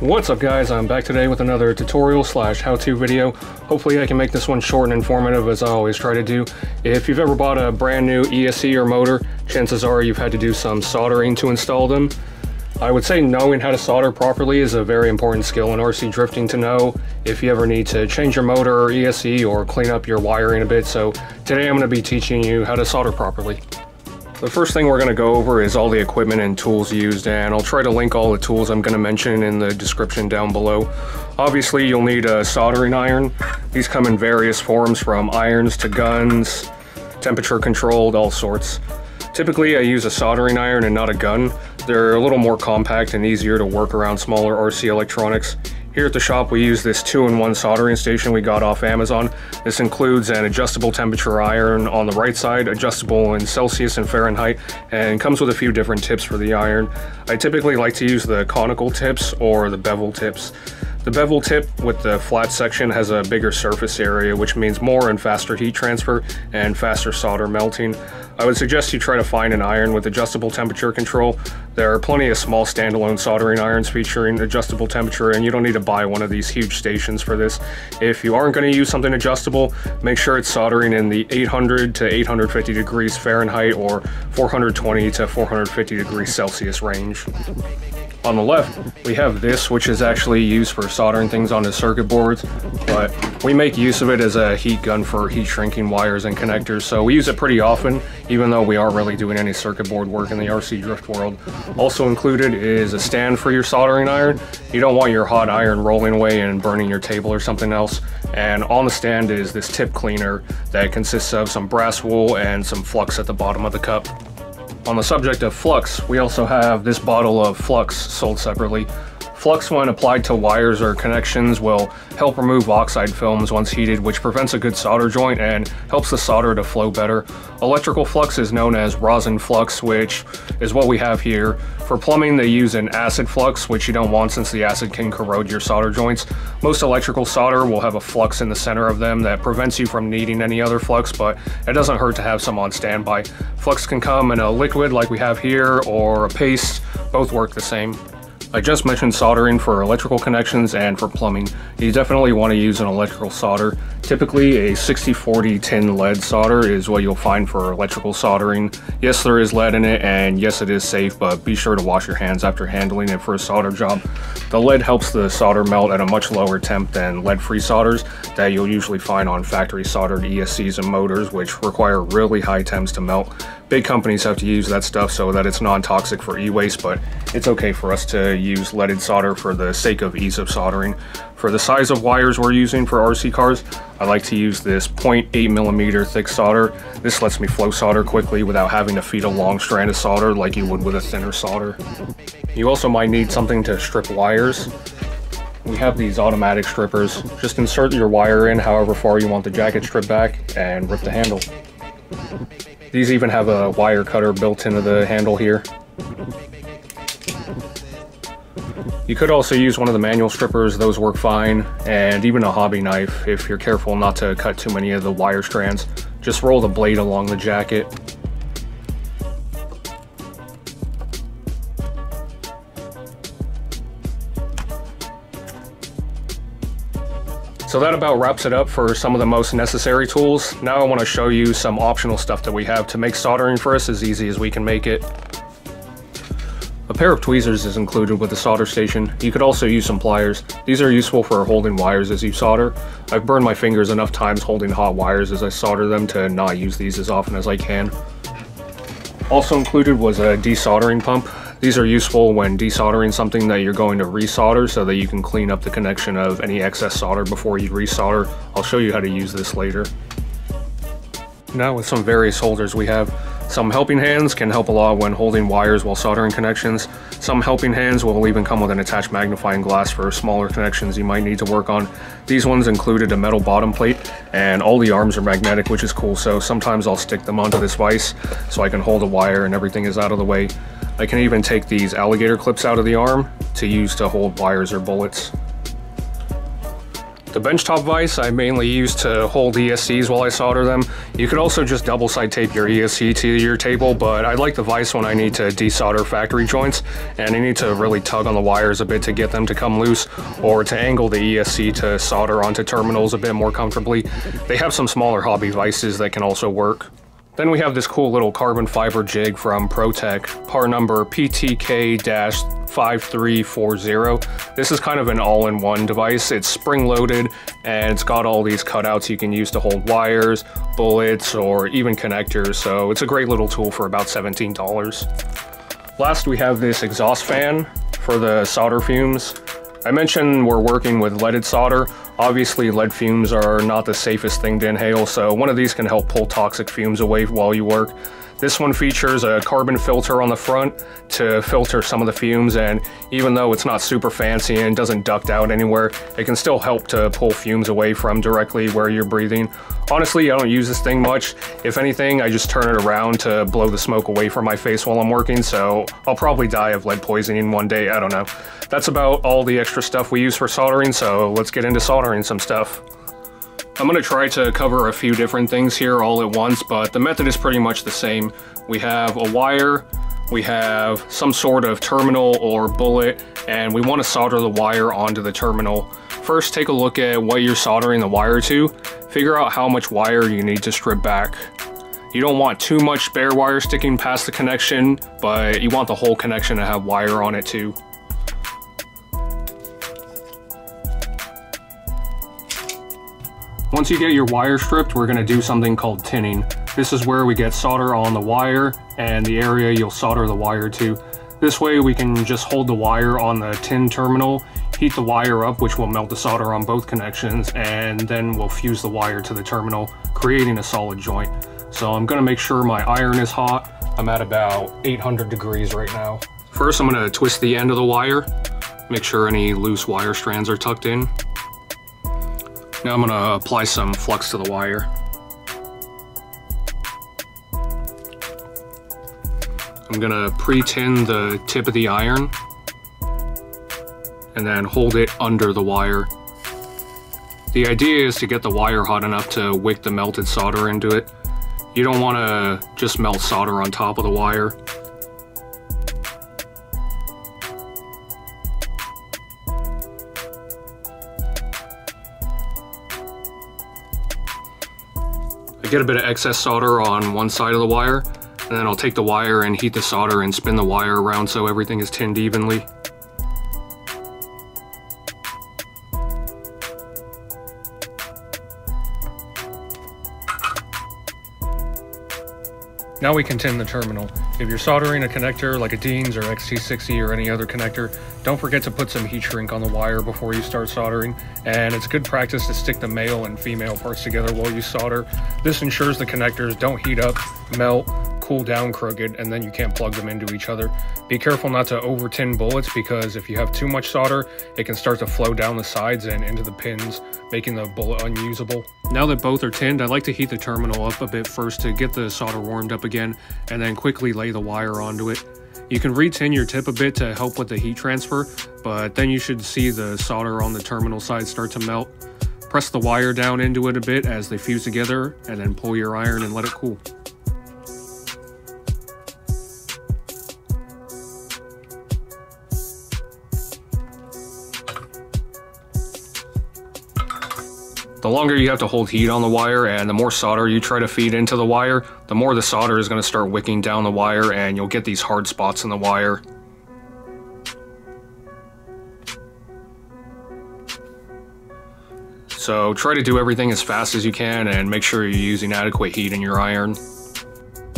What's up guys, I'm back today with another tutorial slash how-to video. Hopefully I can make this one short and informative as I always try to do. If you've ever bought a brand new ESC or motor, chances are you've had to do some soldering to install them. I would say knowing how to solder properly is a very important skill in RC drifting to know if you ever need to change your motor or ESC or clean up your wiring a bit. So today I'm going to be teaching you how to solder properly. The first thing we're going to go over is all the equipment and tools used and I'll try to link all the tools I'm going to mention in the description down below. Obviously you'll need a soldering iron. These come in various forms from irons to guns, temperature controlled, all sorts. Typically I use a soldering iron and not a gun. They're a little more compact and easier to work around smaller RC electronics. Here at the shop, we use this two-in-one soldering station we got off Amazon. This includes an adjustable temperature iron on the right side, adjustable in Celsius and Fahrenheit, and comes with a few different tips for the iron. I typically like to use the conical tips or the bevel tips. The bevel tip with the flat section has a bigger surface area, which means more and faster heat transfer and faster solder melting. I would suggest you try to find an iron with adjustable temperature control. There are plenty of small standalone soldering irons featuring adjustable temperature and you don't need to buy one of these huge stations for this. If you aren't going to use something adjustable, make sure it's soldering in the 800 to 850 degrees Fahrenheit or 420 to 450 degrees Celsius range. On the left, we have this, which is actually used for soldering things onto circuit boards, but we make use of it as a heat gun for heat shrinking wires and connectors, so we use it pretty often, even though we aren't really doing any circuit board work in the RC drift world. Also included is a stand for your soldering iron. You don't want your hot iron rolling away and burning your table or something else. And on the stand is this tip cleaner that consists of some brass wool and some flux at the bottom of the cup. On the subject of flux, we also have this bottle of flux sold separately. Flux when applied to wires or connections will help remove oxide films once heated which prevents a good solder joint and helps the solder to flow better. Electrical flux is known as rosin flux which is what we have here. For plumbing they use an acid flux which you don't want since the acid can corrode your solder joints. Most electrical solder will have a flux in the center of them that prevents you from needing any other flux but it doesn't hurt to have some on standby. Flux can come in a liquid like we have here or a paste, both work the same. I just mentioned soldering for electrical connections and for plumbing. You definitely want to use an electrical solder. Typically a 60-40 tin lead solder is what you'll find for electrical soldering. Yes, there is lead in it and yes, it is safe, but be sure to wash your hands after handling it for a solder job. The lead helps the solder melt at a much lower temp than lead-free solders that you'll usually find on factory soldered ESCs and motors, which require really high temps to melt. Big companies have to use that stuff so that it's non-toxic for e-waste, but it's okay for us to use leaded solder for the sake of ease of soldering. For the size of wires we're using for RC cars, I like to use this 0.8 millimeter thick solder. This lets me flow solder quickly without having to feed a long strand of solder like you would with a thinner solder. You also might need something to strip wires. We have these automatic strippers. Just insert your wire in however far you want the jacket stripped back and rip the handle. These even have a wire cutter built into the handle here. You could also use one of the manual strippers, those work fine, and even a hobby knife if you're careful not to cut too many of the wire strands. Just roll the blade along the jacket. So that about wraps it up for some of the most necessary tools. Now I want to show you some optional stuff that we have to make soldering for us as easy as we can make it. A pair of tweezers is included with the solder station. You could also use some pliers. These are useful for holding wires as you solder. I've burned my fingers enough times holding hot wires as I solder them to not use these as often as I can. Also included was a desoldering pump. These are useful when desoldering something that you're going to resolder so that you can clean up the connection of any excess solder before you resolder. I'll show you how to use this later. Now with some various holders we have some helping hands can help a lot when holding wires while soldering connections. Some helping hands will even come with an attached magnifying glass for smaller connections you might need to work on. These ones included a metal bottom plate and all the arms are magnetic which is cool so sometimes I'll stick them onto this vise so I can hold a wire and everything is out of the way. I can even take these alligator clips out of the arm to use to hold wires or bullets. The benchtop vise I mainly use to hold ESCs while I solder them. You could also just double side tape your ESC to your table, but I like the vise when I need to desolder factory joints and I need to really tug on the wires a bit to get them to come loose or to angle the ESC to solder onto terminals a bit more comfortably. They have some smaller hobby vices that can also work. Then we have this cool little carbon fiber jig from ProTek, part number PTK-5340. This is kind of an all-in-one device. It's spring-loaded and it's got all these cutouts you can use to hold wires, bullets, or even connectors, so it's a great little tool for about $17. Last we have this exhaust fan for the solder fumes. I mentioned we're working with leaded solder. Obviously, lead fumes are not the safest thing to inhale, so one of these can help pull toxic fumes away while you work. This one features a carbon filter on the front to filter some of the fumes and even though it's not super fancy and doesn't duct out anywhere, it can still help to pull fumes away from directly where you're breathing. Honestly, I don't use this thing much. If anything, I just turn it around to blow the smoke away from my face while I'm working, so I'll probably die of lead poisoning one day, I don't know. That's about all the extra stuff we use for soldering, so let's get into soldering some stuff. I'm going to try to cover a few different things here all at once, but the method is pretty much the same. We have a wire, we have some sort of terminal or bullet, and we want to solder the wire onto the terminal. First, take a look at what you're soldering the wire to. Figure out how much wire you need to strip back. You don't want too much bare wire sticking past the connection, but you want the whole connection to have wire on it too. Once you get your wire stripped, we're to do something called tinning. This is where we get solder on the wire and the area you'll solder the wire to. This way we can just hold the wire on the tin terminal, heat the wire up which will melt the solder on both connections, and then we'll fuse the wire to the terminal, creating a solid joint. So I'm to make sure my iron is hot. I'm at about 800 degrees right now. First I'm to twist the end of the wire, make sure any loose wire strands are tucked in. Now I'm gonna uh, apply some flux to the wire. I'm gonna pre-tin the tip of the iron and then hold it under the wire. The idea is to get the wire hot enough to wick the melted solder into it. You don't want to just melt solder on top of the wire. Get a bit of excess solder on one side of the wire, and then I'll take the wire and heat the solder and spin the wire around so everything is tinned evenly. Now we can tin the terminal. If you're soldering a connector like a Dean's or XT60 or any other connector, don't forget to put some heat shrink on the wire before you start soldering, and it's good practice to stick the male and female parts together while you solder. This ensures the connectors don't heat up, melt, cool down crooked and then you can't plug them into each other. Be careful not to over tin bullets because if you have too much solder, it can start to flow down the sides and into the pins, making the bullet unusable. Now that both are tinned, I like to heat the terminal up a bit first to get the solder warmed up again and then quickly lay the wire onto it. You can retin your tip a bit to help with the heat transfer, but then you should see the solder on the terminal side start to melt. Press the wire down into it a bit as they fuse together and then pull your iron and let it cool. The longer you have to hold heat on the wire and the more solder you try to feed into the wire, the more the solder is going to start wicking down the wire and you'll get these hard spots in the wire. So try to do everything as fast as you can and make sure you're using adequate heat in your iron.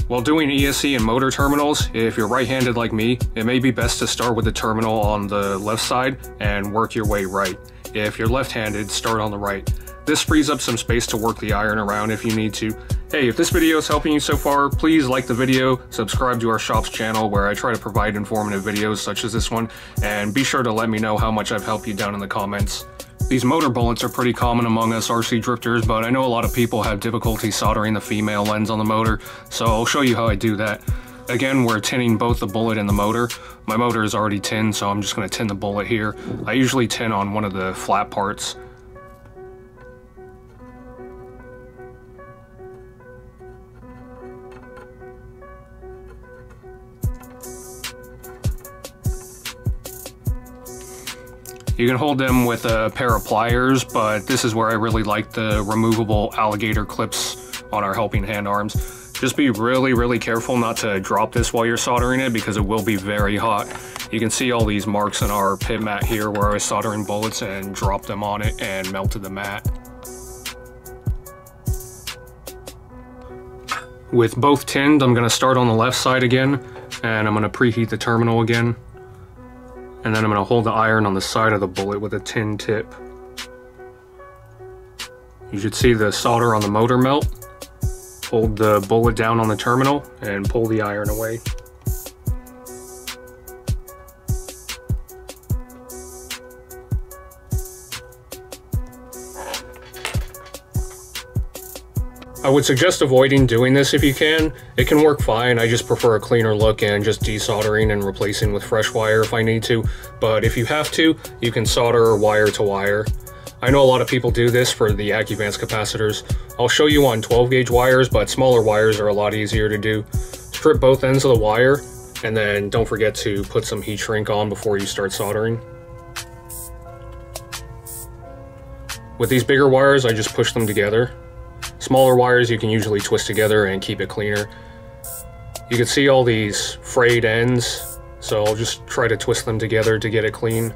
While doing ESC and motor terminals, if you're right-handed like me, it may be best to start with the terminal on the left side and work your way right. If you're left-handed, start on the right. This frees up some space to work the iron around if you need to. Hey, if this video is helping you so far, please like the video, subscribe to our shop's channel where I try to provide informative videos such as this one, and be sure to let me know how much I've helped you down in the comments. These motor bullets are pretty common among us RC drifters, but I know a lot of people have difficulty soldering the female lens on the motor, so I'll show you how I do that. Again, we're tinning both the bullet and the motor. My motor is already tinned, so I'm just going to tin the bullet here. I usually tin on one of the flat parts. You can hold them with a pair of pliers, but this is where I really like the removable alligator clips on our helping hand arms. Just be really, really careful not to drop this while you're soldering it because it will be very hot. You can see all these marks on our pit mat here where I was soldering bullets and dropped them on it and melted the mat. With both tinned, I'm gonna start on the left side again and I'm gonna preheat the terminal again and then I'm going to hold the iron on the side of the bullet with a tin tip. You should see the solder on the motor melt. Hold the bullet down on the terminal and pull the iron away. I would suggest avoiding doing this if you can. It can work fine, I just prefer a cleaner look and just desoldering and replacing with fresh wire if I need to. But if you have to, you can solder wire to wire. I know a lot of people do this for the Acuvance capacitors. I'll show you on 12 gauge wires, but smaller wires are a lot easier to do. Strip both ends of the wire, and then don't forget to put some heat shrink on before you start soldering. With these bigger wires, I just push them together. Smaller wires you can usually twist together and keep it cleaner. You can see all these frayed ends, so I'll just try to twist them together to get it clean.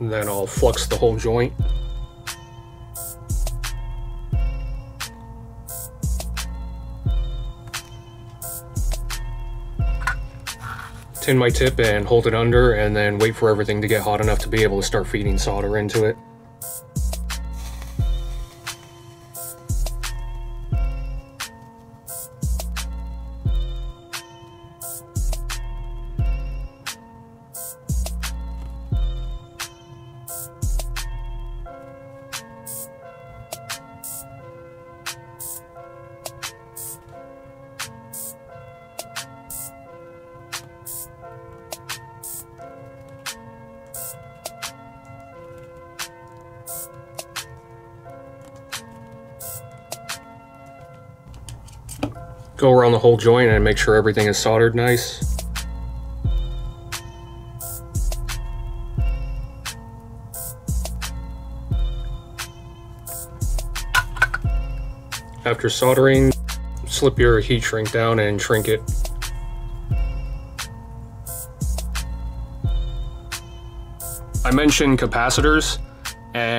then I'll flux the whole joint. Tin my tip and hold it under and then wait for everything to get hot enough to be able to start feeding solder into it. Go around the whole joint and make sure everything is soldered nice. After soldering, slip your heat shrink down and shrink it. I mentioned capacitors.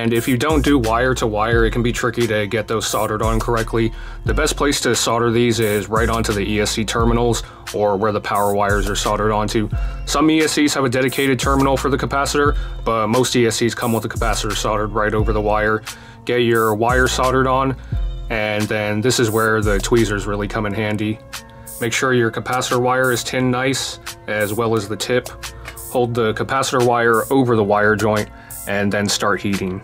And if you don't do wire to wire, it can be tricky to get those soldered on correctly. The best place to solder these is right onto the ESC terminals or where the power wires are soldered onto. Some ESCs have a dedicated terminal for the capacitor, but most ESCs come with the capacitor soldered right over the wire. Get your wire soldered on, and then this is where the tweezers really come in handy. Make sure your capacitor wire is tin nice, as well as the tip. Hold the capacitor wire over the wire joint and then start heating.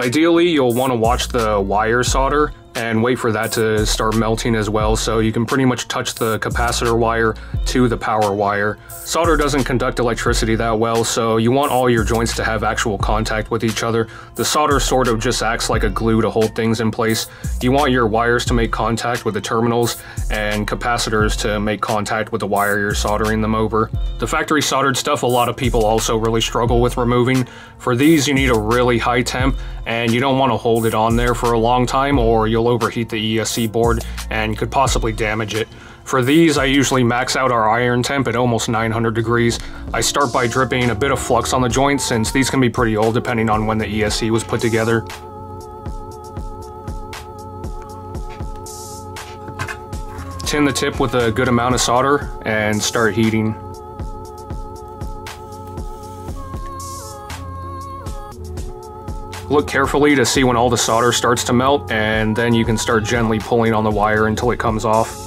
Ideally, you'll want to watch the wire solder and wait for that to start melting as well so you can pretty much touch the capacitor wire to the power wire. Solder doesn't conduct electricity that well so you want all your joints to have actual contact with each other. The solder sort of just acts like a glue to hold things in place. You want your wires to make contact with the terminals and capacitors to make contact with the wire you're soldering them over. The factory soldered stuff a lot of people also really struggle with removing. For these you need a really high temp and you don't want to hold it on there for a long time or you'll overheat the ESC board and could possibly damage it. For these, I usually max out our iron temp at almost 900 degrees. I start by dripping a bit of flux on the joints since these can be pretty old depending on when the ESC was put together. Tin the tip with a good amount of solder and start heating. Look carefully to see when all the solder starts to melt, and then you can start gently pulling on the wire until it comes off.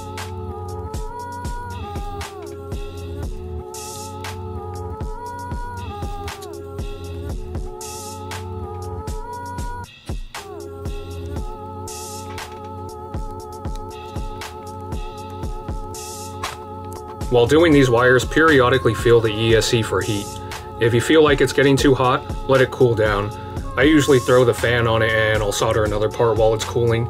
While doing these wires, periodically feel the ESC for heat. If you feel like it's getting too hot, let it cool down. I usually throw the fan on it and I'll solder another part while it's cooling.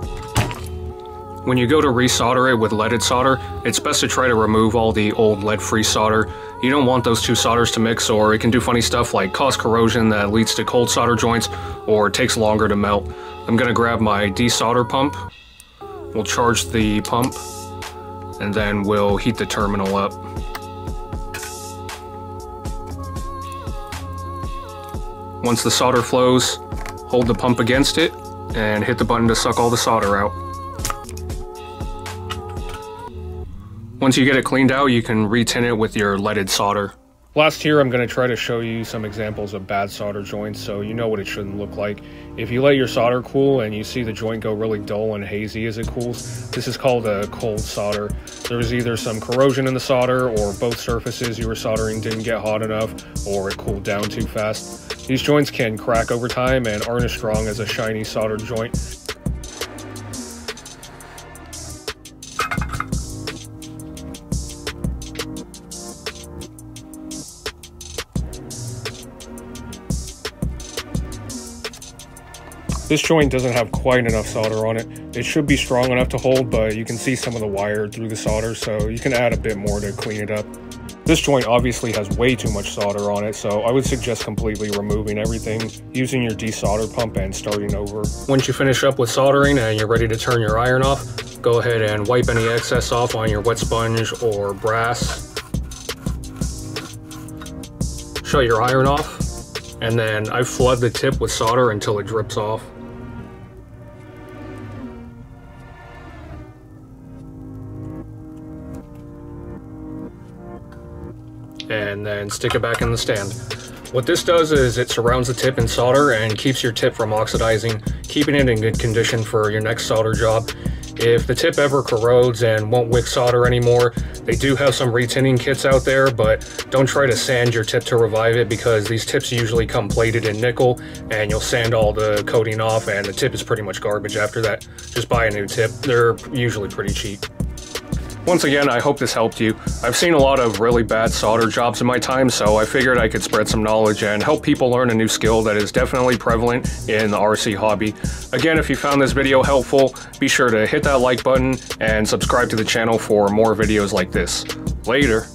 When you go to resolder it with leaded solder, it's best to try to remove all the old lead-free solder. You don't want those two solders to mix or it can do funny stuff like cause corrosion that leads to cold solder joints or takes longer to melt. I'm gonna grab my desolder pump. We'll charge the pump and then we'll heat the terminal up. Once the solder flows, hold the pump against it and hit the button to suck all the solder out. Once you get it cleaned out, you can retin it with your leaded solder. Last here, I'm going to try to show you some examples of bad solder joints so you know what it shouldn't look like. If you let your solder cool and you see the joint go really dull and hazy as it cools, this is called a cold solder. There's either some corrosion in the solder or both surfaces you were soldering didn't get hot enough or it cooled down too fast. These joints can crack over time and aren't as strong as a shiny soldered joint. This joint doesn't have quite enough solder on it. It should be strong enough to hold, but you can see some of the wire through the solder, so you can add a bit more to clean it up. This joint obviously has way too much solder on it, so I would suggest completely removing everything, using your desolder pump and starting over. Once you finish up with soldering and you're ready to turn your iron off, go ahead and wipe any excess off on your wet sponge or brass. Shut your iron off, and then I flood the tip with solder until it drips off. and then stick it back in the stand. What this does is it surrounds the tip in solder and keeps your tip from oxidizing, keeping it in good condition for your next solder job. If the tip ever corrodes and won't wick solder anymore, they do have some retinning kits out there, but don't try to sand your tip to revive it because these tips usually come plated in nickel and you'll sand all the coating off and the tip is pretty much garbage after that. Just buy a new tip. They're usually pretty cheap. Once again, I hope this helped you. I've seen a lot of really bad solder jobs in my time, so I figured I could spread some knowledge and help people learn a new skill that is definitely prevalent in the RC hobby. Again, if you found this video helpful, be sure to hit that like button and subscribe to the channel for more videos like this. Later.